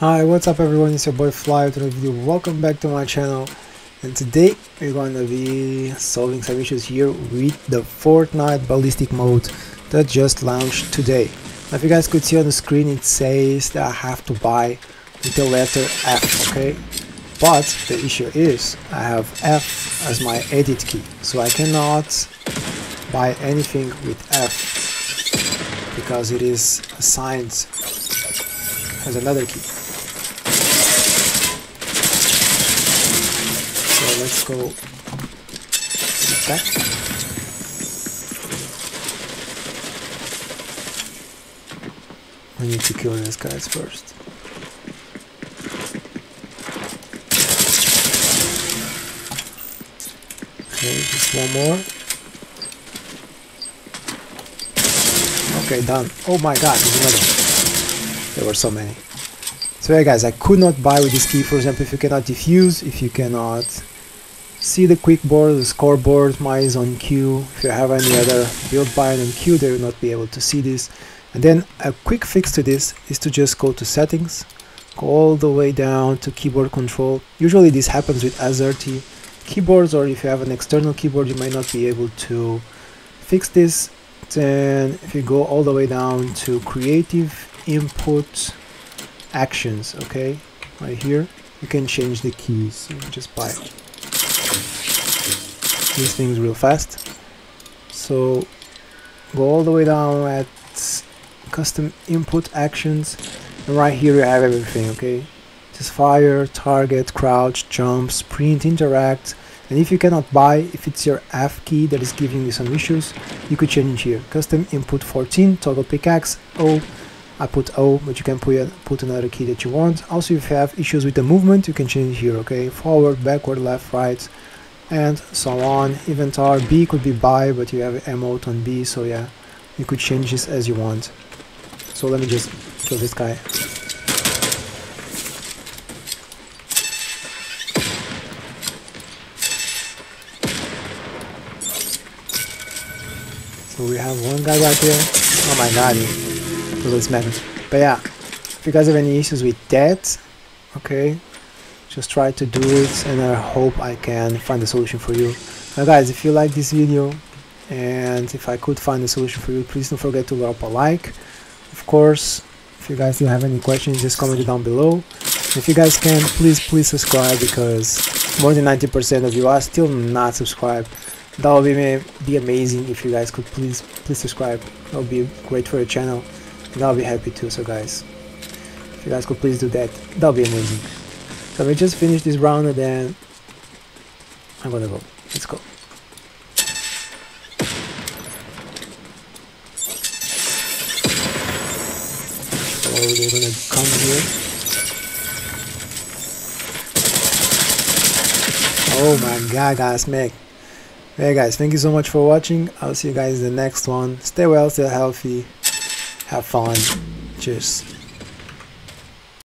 Hi, what's up everyone, it's your boy Fly with another video. Welcome back to my channel. And today we're going to be solving some issues here with the Fortnite ballistic mode that just launched today. Now if you guys could see on the screen it says that I have to buy with the letter F, okay? But the issue is I have F as my edit key, so I cannot buy anything with F because it is assigned as another key. So let's go back. We need to kill these guys first. Okay, just one more. Okay, done. Oh my god, there's another. There were so many. So yeah guys, I could not buy with this key, for example, if you cannot defuse, if you cannot see the quick board, the scoreboard, my on Q, if you have any other build bind on Q, they will not be able to see this. And then a quick fix to this is to just go to settings, go all the way down to keyboard control. Usually this happens with AZERTY keyboards or if you have an external keyboard you might not be able to fix this then if you go all the way down to creative input actions okay right here you can change the keys just by these things real fast so go all the way down at custom input actions and right here you have everything okay just fire, target, crouch, jump, sprint, interact. And if you cannot buy, if it's your F key that is giving you some issues, you could change here. Custom input 14, toggle pickaxe, O. I put O, but you can put, put another key that you want. Also, if you have issues with the movement, you can change here, okay? Forward, backward, left, right, and so on. Event R, B could be buy, but you have emote on B, so yeah, you could change this as you want. So let me just kill this guy. So we have one guy right here. Oh my god, totally smacked But yeah, if you guys have any issues with that, okay, just try to do it and I hope I can find a solution for you. Now guys, if you like this video and if I could find a solution for you, please don't forget to drop a like. Of course, if you guys do have any questions, just comment it down below. If you guys can, please, please subscribe because more than 90% of you are still not subscribed that would be, be amazing if you guys could please please subscribe that would be great for your channel and I'll be happy too so guys if you guys could please do that that would be amazing so we just finished this round and then I'm gonna go let's go so they're gonna come here oh my god guys make Hey guys, thank you so much for watching. I'll see you guys in the next one. Stay well, stay healthy, have fun. Cheers.